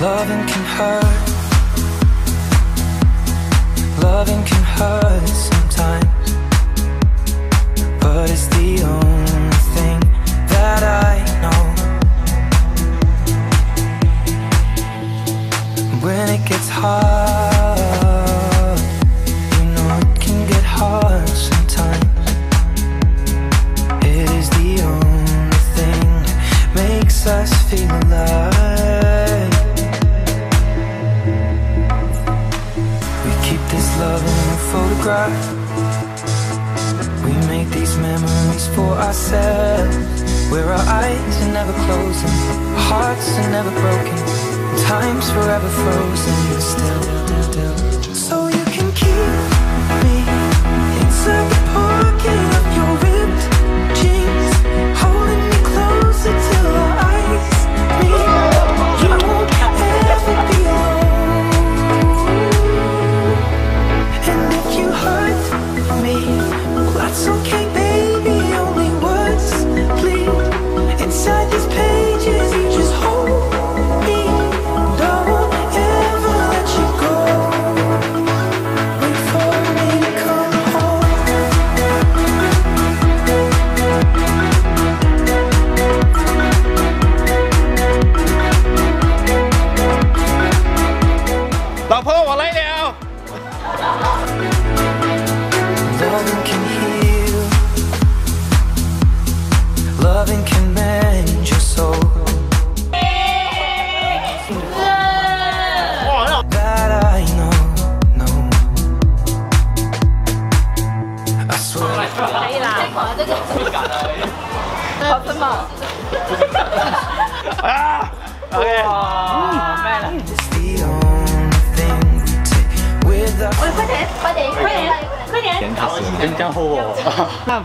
Loving can hurt We make these memories for ourselves Where our eyes are never closing Our hearts are never broken Time's forever frozen still, still, still. So you 怎么？啊！OK。喂，快点，快点，快点，快点，快点！天塌了，跟你讲好不？那。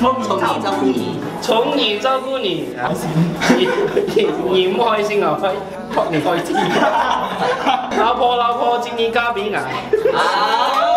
从你照顾你，从你照顾你，开你你你不开心啊？你开心！老婆老婆，今年加比啊！啊！